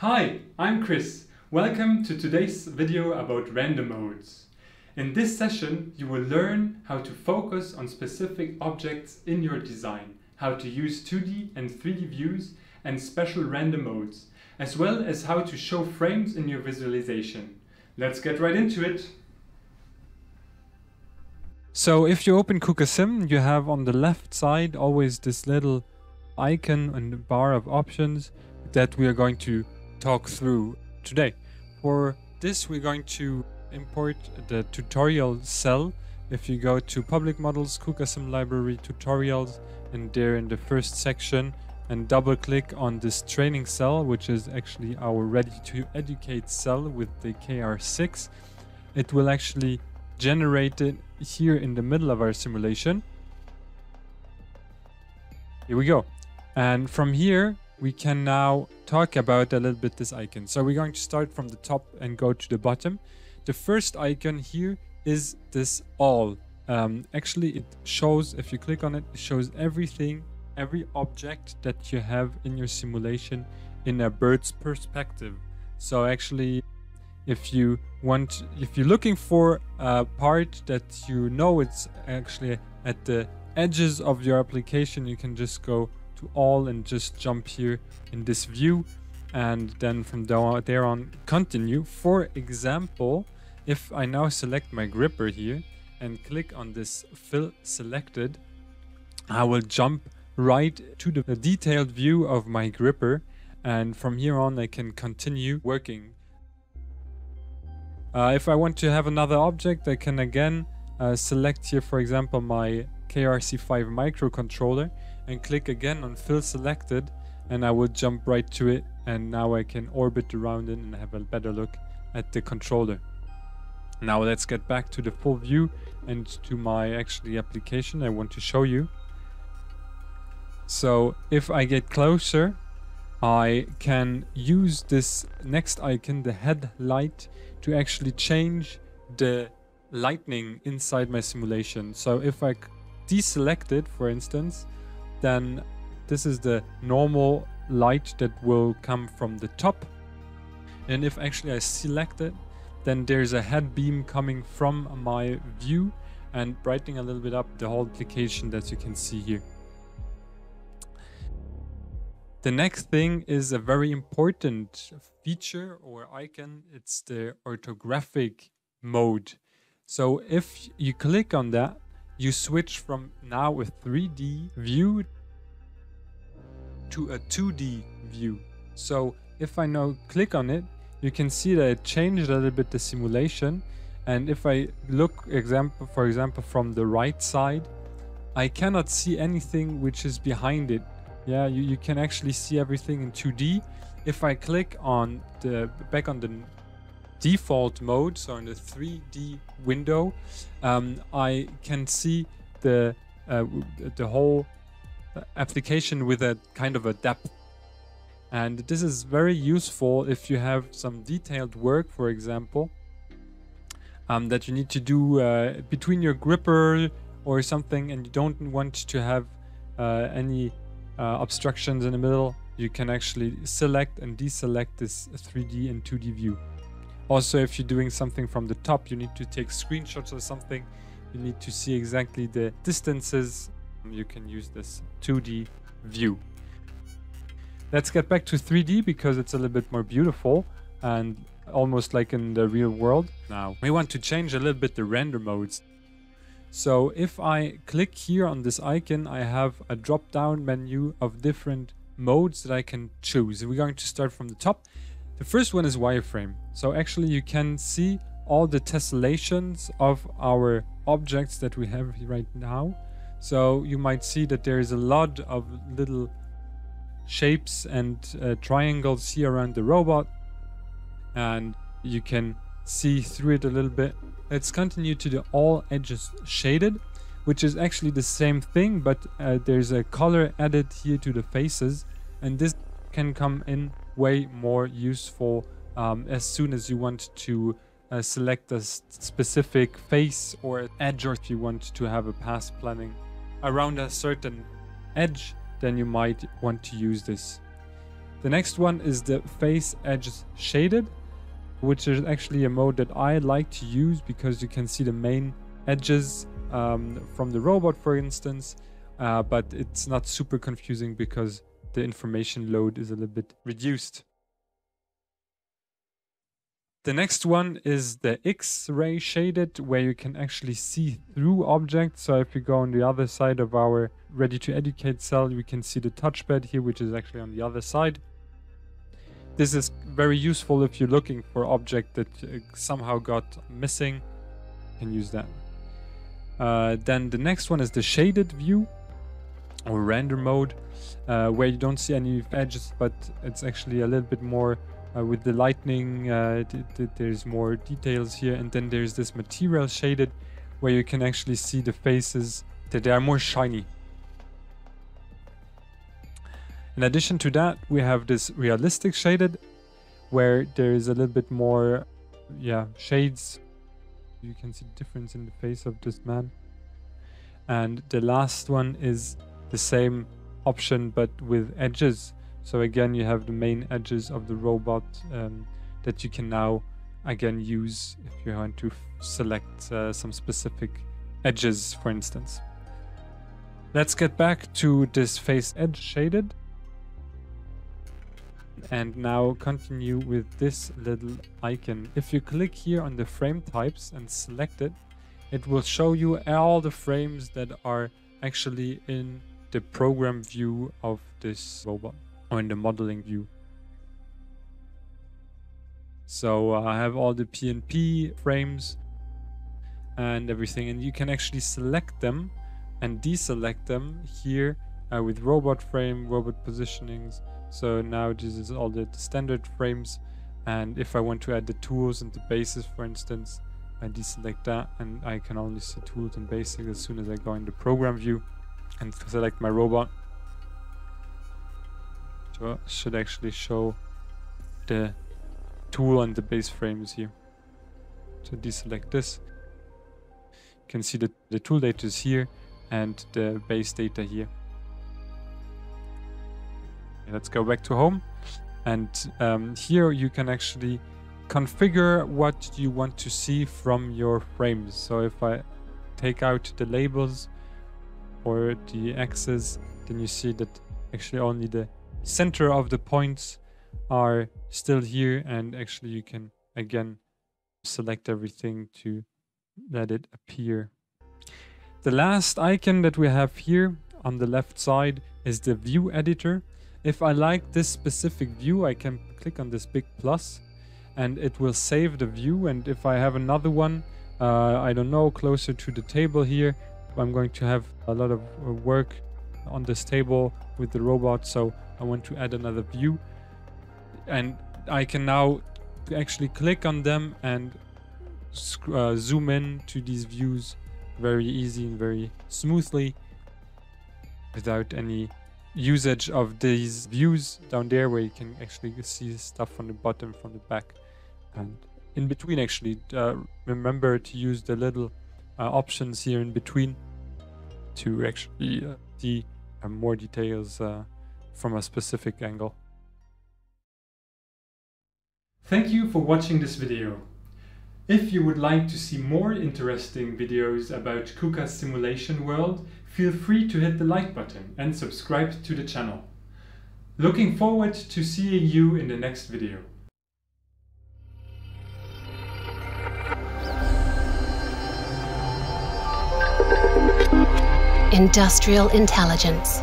Hi, I'm Chris. Welcome to today's video about render modes. In this session, you will learn how to focus on specific objects in your design, how to use 2D and 3D views and special render modes, as well as how to show frames in your visualization. Let's get right into it. So if you open KUKA.Sim, you have on the left side always this little icon and bar of options that we are going to talk through today. For this, we're going to import the tutorial cell. If you go to public models, KUKA.Sim library tutorials, and there in the first section, and double click on this training cell, which is actually our ready to educate cell with the KR6, it will actually generate it here in the middle of our simulation. Here we go. And from here, we can now talk about a little bit this icon. So we're going to start from the top and go to the bottom. The first icon here is this all. Um, actually, it shows, if you click on it, it shows everything, every object that you have in your simulation in a bird's perspective. So actually, if you want, if you're looking for a part that you know it's actually at the edges of your application, you can just go to all and just jump here in this view and then from there on continue. For example, if I now select my gripper here and click on this fill selected, I will jump right to the detailed view of my gripper and from here on I can continue working. Uh, if I want to have another object, I can again uh, select here, for example, my KRC5 microcontroller and click again on fill selected and I will jump right to it and now I can orbit around it and have a better look at the controller. Now let's get back to the full view and to my actually application I want to show you. So if I get closer I can use this next icon, the headlight, to actually change the lightning inside my simulation. So if I deselect it, for instance, then this is the normal light that will come from the top. And if actually I select it, then there's a head beam coming from my view and brightening a little bit up the whole application that you can see here. The next thing is a very important feature or icon. It's the orthographic mode. So if you click on that, you switch from now a 3D view to a 2D view. So if I now click on it, you can see that it changed a little bit the simulation. And if I look example, for example, from the right side, I cannot see anything which is behind it. Yeah, you, you can actually see everything in 2D. If I click on the back on the default mode, so in the 3D window, um, I can see the uh, the whole application with a kind of a depth. And this is very useful if you have some detailed work, for example, um, that you need to do uh, between your gripper or something, and you don't want to have uh, any uh, obstructions in the middle. You can actually select and deselect this 3D and 2D view. Also, if you're doing something from the top, you need to take screenshots or something. You need to see exactly the distances. You can use this 2D view. Let's get back to 3D because it's a little bit more beautiful and almost like in the real world. Now, we want to change a little bit the render modes. So if I click here on this icon, I have a drop down menu of different modes that I can choose. We're going to start from the top the first one is wireframe. So actually you can see all the tessellations of our objects that we have right now. So you might see that there is a lot of little shapes and uh, triangles here around the robot. And you can see through it a little bit. Let's continue to the all edges shaded, which is actually the same thing, but uh, there's a color added here to the faces. And this can come in way more useful um, as soon as you want to uh, select a specific face or edge or if you want to have a path planning around a certain edge then you might want to use this. The next one is the face edges shaded, which is actually a mode that I like to use because you can see the main edges um, from the robot, for instance, uh, but it's not super confusing because the information load is a little bit reduced. The next one is the X-ray shaded, where you can actually see through objects. So if we go on the other side of our ready to educate cell, we can see the touchpad here, which is actually on the other side. This is very useful if you're looking for object that uh, somehow got missing. You can use that. Uh, then the next one is the shaded view or render mode, uh, where you don't see any edges, but it's actually a little bit more uh, with the lightning. Uh, there's more details here, and then there's this material shaded, where you can actually see the faces that they are more shiny. In addition to that, we have this realistic shaded, where there is a little bit more, yeah, shades. You can see the difference in the face of this man. And the last one is the same option but with edges. So again, you have the main edges of the robot um, that you can now again use if you want to select uh, some specific edges, for instance. Let's get back to this face edge shaded and now continue with this little icon. If you click here on the frame types and select it, it will show you all the frames that are actually in the program view of this robot or in the modeling view. So uh, I have all the PNP frames and everything and you can actually select them and deselect them here uh, with robot frame, robot positionings. So now this is all the, the standard frames and if I want to add the tools and the bases for instance I deselect that and I can only see tools and basic as soon as I go in the program view and select my robot. So should actually show the tool and the base frames here. So deselect this. You can see that the tool data is here and the base data here. Let's go back to home. And um, here you can actually configure what you want to see from your frames. So if I take out the labels or the axes, then you see that actually only the center of the points are still here and actually you can again select everything to let it appear. The last icon that we have here on the left side is the view editor. If I like this specific view, I can click on this big plus and it will save the view. And if I have another one, uh, I don't know, closer to the table here, I'm going to have a lot of uh, work on this table with the robot. So I want to add another view and I can now actually click on them and uh, zoom in to these views very easy and very smoothly without any usage of these views down there where you can actually see stuff from the bottom from the back and in between actually uh, remember to use the little uh, options here in between to actually uh, see uh, more details uh, from a specific angle. Thank you for watching this video. If you would like to see more interesting videos about KUKA Simulation World, feel free to hit the like button and subscribe to the channel. Looking forward to seeing you in the next video. Industrial intelligence.